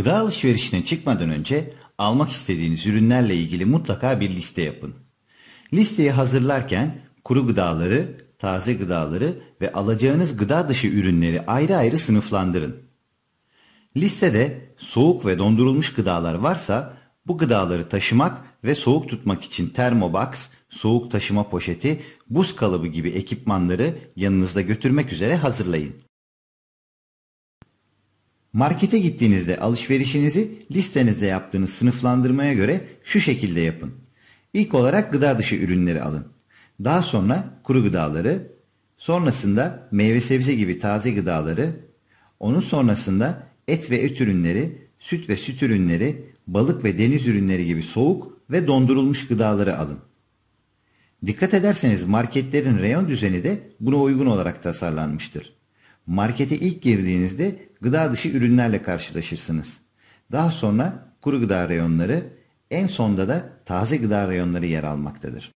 Gıda alışverişine çıkmadan önce almak istediğiniz ürünlerle ilgili mutlaka bir liste yapın. Listeyi hazırlarken kuru gıdaları, taze gıdaları ve alacağınız gıda dışı ürünleri ayrı ayrı sınıflandırın. Listede soğuk ve dondurulmuş gıdalar varsa bu gıdaları taşımak ve soğuk tutmak için termobox, soğuk taşıma poşeti, buz kalıbı gibi ekipmanları yanınızda götürmek üzere hazırlayın. Markete gittiğinizde alışverişinizi listenizde yaptığınız sınıflandırmaya göre şu şekilde yapın. İlk olarak gıda dışı ürünleri alın. Daha sonra kuru gıdaları, sonrasında meyve sebze gibi taze gıdaları, onun sonrasında et ve et ürünleri, süt ve süt ürünleri, balık ve deniz ürünleri gibi soğuk ve dondurulmuş gıdaları alın. Dikkat ederseniz marketlerin reyon düzeni de buna uygun olarak tasarlanmıştır. Markete ilk girdiğinizde gıda dışı ürünlerle karşılaşırsınız. Daha sonra kuru gıda reyonları, en sonda da taze gıda reyonları yer almaktadır.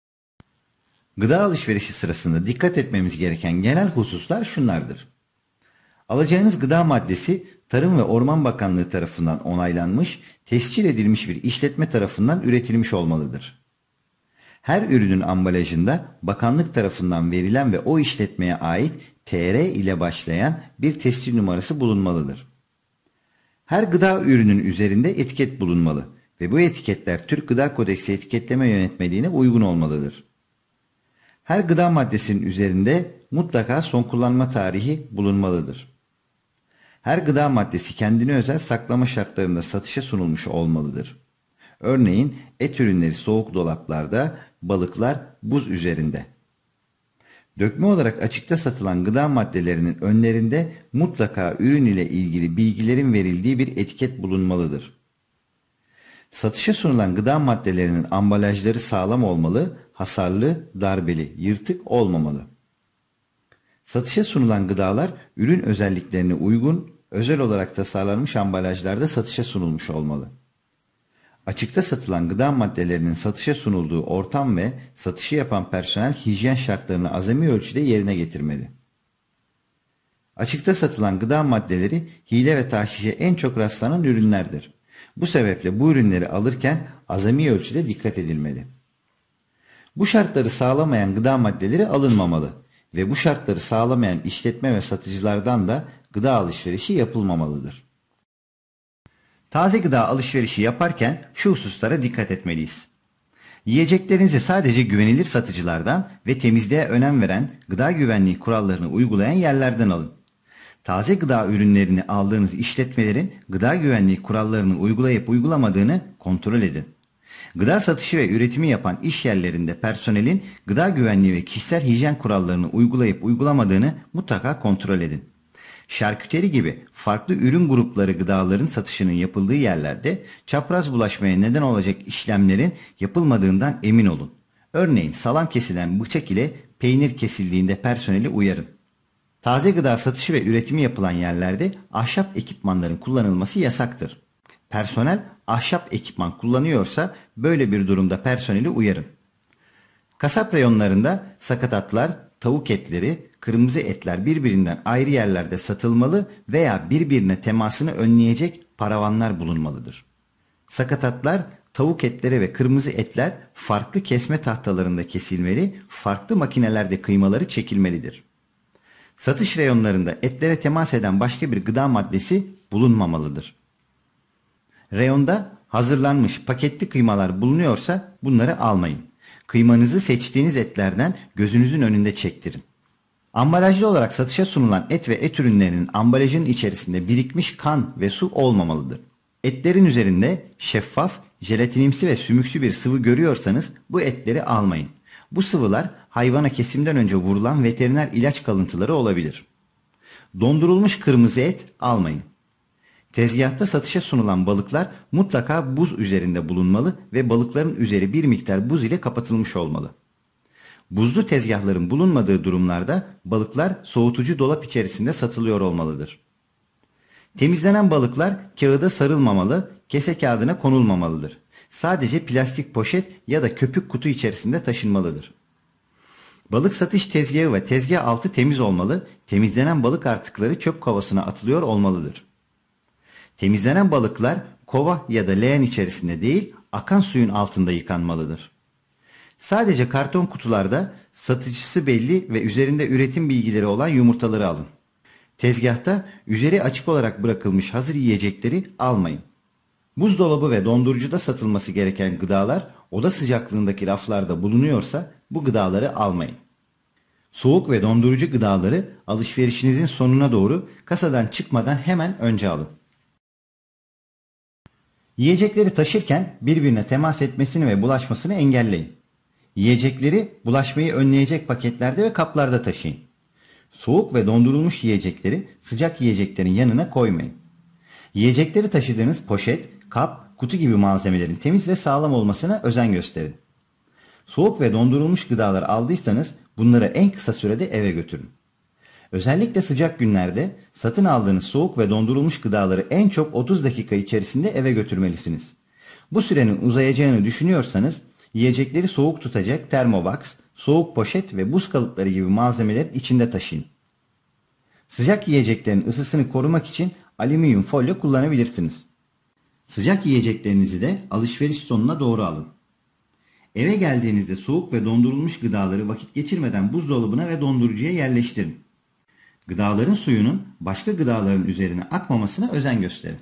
Gıda alışverişi sırasında dikkat etmemiz gereken genel hususlar şunlardır. Alacağınız gıda maddesi Tarım ve Orman Bakanlığı tarafından onaylanmış, tescil edilmiş bir işletme tarafından üretilmiş olmalıdır. Her ürünün ambalajında bakanlık tarafından verilen ve o işletmeye ait TR ile başlayan bir tescil numarası bulunmalıdır. Her gıda ürünün üzerinde etiket bulunmalı ve bu etiketler Türk Gıda Kodeksi etiketleme yönetmeliğine uygun olmalıdır. Her gıda maddesinin üzerinde mutlaka son kullanma tarihi bulunmalıdır. Her gıda maddesi kendine özel saklama şartlarında satışa sunulmuş olmalıdır. Örneğin et ürünleri soğuk dolaplarda, balıklar buz üzerinde. Dökme olarak açıkta satılan gıda maddelerinin önlerinde mutlaka ürün ile ilgili bilgilerin verildiği bir etiket bulunmalıdır. Satışa sunulan gıda maddelerinin ambalajları sağlam olmalı, hasarlı, darbeli, yırtık olmamalı. Satışa sunulan gıdalar ürün özelliklerine uygun, özel olarak tasarlanmış ambalajlarda satışa sunulmuş olmalı. Açıkta satılan gıda maddelerinin satışa sunulduğu ortam ve satışı yapan personel hijyen şartlarını azami ölçüde yerine getirmeli. Açıkta satılan gıda maddeleri hile ve tahşişe en çok rastlanan ürünlerdir. Bu sebeple bu ürünleri alırken azami ölçüde dikkat edilmeli. Bu şartları sağlamayan gıda maddeleri alınmamalı ve bu şartları sağlamayan işletme ve satıcılardan da gıda alışverişi yapılmamalıdır. Taze gıda alışverişi yaparken şu hususlara dikkat etmeliyiz. Yiyeceklerinizi sadece güvenilir satıcılardan ve temizliğe önem veren gıda güvenliği kurallarını uygulayan yerlerden alın. Taze gıda ürünlerini aldığınız işletmelerin gıda güvenliği kurallarını uygulayıp uygulamadığını kontrol edin. Gıda satışı ve üretimi yapan iş yerlerinde personelin gıda güvenliği ve kişisel hijyen kurallarını uygulayıp uygulamadığını mutlaka kontrol edin. Şarküteri gibi farklı ürün grupları gıdaların satışının yapıldığı yerlerde çapraz bulaşmaya neden olacak işlemlerin yapılmadığından emin olun. Örneğin salam kesilen bıçak ile peynir kesildiğinde personeli uyarın. Taze gıda satışı ve üretimi yapılan yerlerde ahşap ekipmanların kullanılması yasaktır. Personel ahşap ekipman kullanıyorsa böyle bir durumda personeli uyarın. Kasap reyonlarında sakatatlar, tavuk etleri, kırmızı etler birbirinden ayrı yerlerde satılmalı veya birbirine temasını önleyecek paravanlar bulunmalıdır. Sakatatlar, tavuk etleri ve kırmızı etler farklı kesme tahtalarında kesilmeli, farklı makinelerde kıymaları çekilmelidir. Satış reyonlarında etlere temas eden başka bir gıda maddesi bulunmamalıdır. Reyonda hazırlanmış paketli kıymalar bulunuyorsa bunları almayın. Kıymanızı seçtiğiniz etlerden gözünüzün önünde çektirin. Ambalajlı olarak satışa sunulan et ve et ürünlerinin ambalajın içerisinde birikmiş kan ve su olmamalıdır. Etlerin üzerinde şeffaf, jelatinimsi ve sümüksü bir sıvı görüyorsanız bu etleri almayın. Bu sıvılar hayvana kesimden önce vurulan veteriner ilaç kalıntıları olabilir. Dondurulmuş kırmızı et almayın. Tezgahta satışa sunulan balıklar mutlaka buz üzerinde bulunmalı ve balıkların üzeri bir miktar buz ile kapatılmış olmalı. Buzlu tezgahların bulunmadığı durumlarda balıklar soğutucu dolap içerisinde satılıyor olmalıdır. Temizlenen balıklar kağıda sarılmamalı, kese kağıdına konulmamalıdır. Sadece plastik poşet ya da köpük kutu içerisinde taşınmalıdır. Balık satış tezgahı ve tezgah altı temiz olmalı, temizlenen balık artıkları çöp kovasına atılıyor olmalıdır. Temizlenen balıklar kova ya da leğen içerisinde değil, akan suyun altında yıkanmalıdır. Sadece karton kutularda satıcısı belli ve üzerinde üretim bilgileri olan yumurtaları alın. Tezgahta üzeri açık olarak bırakılmış hazır yiyecekleri almayın. Buzdolabı ve dondurucuda satılması gereken gıdalar oda sıcaklığındaki raflarda bulunuyorsa bu gıdaları almayın. Soğuk ve dondurucu gıdaları alışverişinizin sonuna doğru kasadan çıkmadan hemen önce alın. Yiyecekleri taşırken birbirine temas etmesini ve bulaşmasını engelleyin. Yiyecekleri bulaşmayı önleyecek paketlerde ve kaplarda taşıyın. Soğuk ve dondurulmuş yiyecekleri sıcak yiyeceklerin yanına koymayın. Yiyecekleri taşıdığınız poşet, kap, kutu gibi malzemelerin temiz ve sağlam olmasına özen gösterin. Soğuk ve dondurulmuş gıdalar aldıysanız bunları en kısa sürede eve götürün. Özellikle sıcak günlerde satın aldığınız soğuk ve dondurulmuş gıdaları en çok 30 dakika içerisinde eve götürmelisiniz. Bu sürenin uzayacağını düşünüyorsanız yiyecekleri soğuk tutacak termobox, soğuk poşet ve buz kalıpları gibi malzemeler içinde taşıyın. Sıcak yiyeceklerin ısısını korumak için alüminyum folyo kullanabilirsiniz. Sıcak yiyeceklerinizi de alışveriş sonuna doğru alın. Eve geldiğinizde soğuk ve dondurulmuş gıdaları vakit geçirmeden buzdolabına ve dondurucuya yerleştirin. Gıdaların suyunun başka gıdaların üzerine akmamasına özen gösterin.